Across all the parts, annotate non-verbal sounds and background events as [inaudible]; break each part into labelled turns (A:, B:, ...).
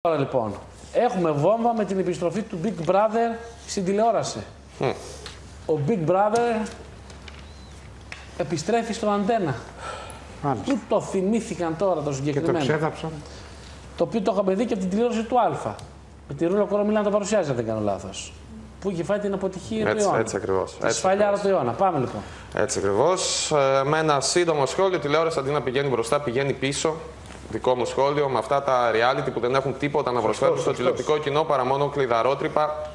A: Τώρα λοιπόν, έχουμε βόμβα με την επιστροφή του Big Brother στην τηλεόραση. Ο Big Brother επιστρέφει στον αντένα.
B: Μάλιστα.
A: Πού το θυμήθηκαν τώρα το
B: Και το
A: συγκεκριμένο;
B: ξέδαψαν.
A: Το οποίο το είχαμε δει και από την τηλεόραση του Α. Με τη Ρούλα Κορομίλα να το παρουσιάζει, αν δεν κάνω λάθος. Που είχε φάει την αποτυχία του
C: Έτσι,
A: αιώνα.
C: έτσι ακριβώς,
A: Της
C: έτσι
A: σφαλιάρας
C: ακριβώς.
A: του αιώνα. Πάμε λοιπόν.
C: Έτσι ακριβώς. Με ένα σύντομο σχόλιο, η τηλεόραση αντί να πηγαίνει μπροστά, πηγαίνει πίσω. Δικό μου σχόλιο με αυτά τα reality που δεν έχουν τίποτα να προσφέρουν στο τηλεοπτικό κοινό παρά μόνο κλειδαρότρυπα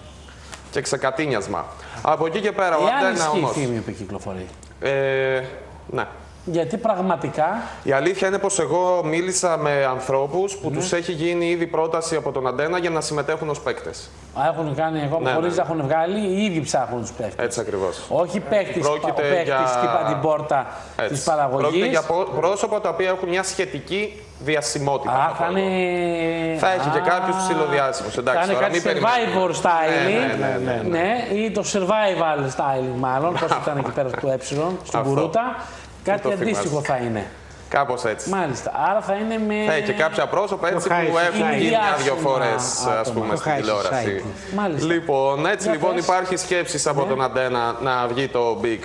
C: και ξεκατίνιασμα. Από εκεί και πέρα, ο
A: Εάν
C: Αντένα
A: ισχύει η
C: όμω.
A: φήμη που κυκλοφορεί.
C: Ε, ναι.
A: Γιατί πραγματικά;
C: Η αλήθεια είναι πως εγώ μίλησα με ανθρώπους που τους έχει γίνει ήδη πρόταση από τον Αντένα για να συμμετέχουν ως παίκτες.
A: α, έχουν κάνει ακόμα
C: Ναι,
A: χωρίς
C: ναι.
A: να έχουν βγάλει, οι ίδιοι ψάχνουν τους παίχτε.
C: Έτσι ακριβώς.
A: Όχι παίχτη που
C: Πρόκειται
A: παίχτης
C: για-
A: χτυπά την πόρτα της
C: Έτσι.
A: παραγωγής.
C: Πρόκειται για πο- πρόσωπα τα οποία έχουν μια σχετική διασημότητα.
A: Α,
C: θα
A: θα
C: πω εγώ.
A: είναι.
C: Θα έχει και
A: Α,
C: κάποιους ψηλοδιάσημους, εντάξει,
A: Θα είναι
C: τώρα
A: κάτι
C: μην περιμένουμε.
A: survivor styling.
C: Ναι, ναι, ναι, ναι,
A: ναι, ή το survival styling μάλλον. [laughs] Πώς ήταν εκεί πέρα του ε, στην
C: Αυτό.
A: Μπουρούτα. Κάτι
C: το
A: αντίστοιχο
C: θυμάσαι.
A: θα είναι.
C: Κάπως έτσι.
A: Μάλιστα. Άρα θα είναι με.
C: Θα έχει και κάποια πρόσωπα έτσι
B: Το
C: που
B: high
C: έχουν
A: society.
C: γίνει μια-δυο
A: Διάσημα
C: φορές, ας
A: άτομα.
C: πούμε,
B: Το
C: στην
B: high
C: τηλεόραση.
B: society.
A: Μάλιστα.
C: Λοιπόν, έτσι
A: Για
C: λοιπόν
A: πες.
C: υπάρχει σκέψη από
A: Ναι.
C: τον Αντένα να βγει το Big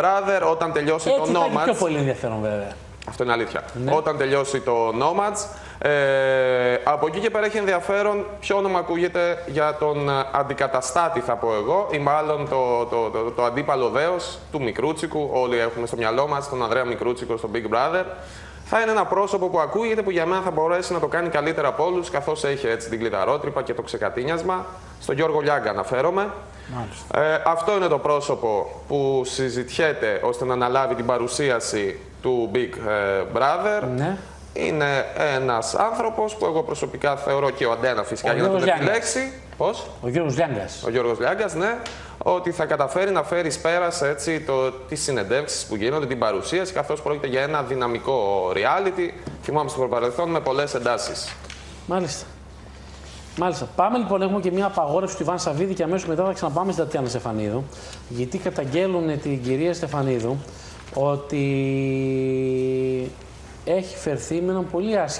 C: Brother όταν τελειώσει
A: Έτσι
C: το
A: θα έχει πιο
C: Nomads.
A: πολύ ενδιαφέρον βέβαια.
C: Αυτό είναι αλήθεια.
A: Ναι.
C: Όταν τελειώσει το Nomads, ε, από εκεί και πέρα έχει ενδιαφέρον ποιο όνομα ακούγεται για τον ε, αντικαταστάτη, θα πω εγώ, ή μάλλον το, το, το, το αντίπαλο δέος του Μικρούτσικου. Όλοι έχουμε στο μυαλό μας τον Ανδρέα Μικρούτσικο στο Big Brother. Θα είναι ένα πρόσωπο που ακούγεται που για μένα θα μπορέσει να το κάνει καλύτερα από όλους, καθώς έχει έτσι την κλειδαρότρυπα και το ξεκατίνιασμα. Στο Γιώργο Λιάγκα αναφέρομαι.
B: Μάλιστα.
C: Ε, αυτό είναι το πρόσωπο που συζητιέται ώστε να αναλάβει την παρουσίαση του Big ε, Brother.
A: Ναι.
C: Είναι ένας άνθρωπος που εγώ προσωπικά θεωρώ και ο Αντένας φυσικά
A: Ο
C: για να τον
A: Γιώργος Λιάγκας.
C: επιλέξει. Πώς;
A: Ο Γιώργος Λιάγκας.
C: Ο Γιώργος Λιάγκας, ναι. Ότι θα καταφέρει να φέρει εις πέρας έτσι, το, τις συνεντεύξεις που γίνονται, την παρουσίαση, καθώς πρόκειται για ένα δυναμικό reality. Θυμάμαι στο παρελθόν με πολλές εντάσεις.
A: Μάλιστα. Μάλιστα. Πάμε λοιπόν, έχουμε και μια απαγόρευση του Ιβάν Σαββίδη και αμέσως μετά θα ξαναπάμε στην Τατιάνα Στεφανίδου. Γιατί καταγγέλουν την κυρία Στεφανίδου ότι έχει φερθεί με έναν πολύ άσχημο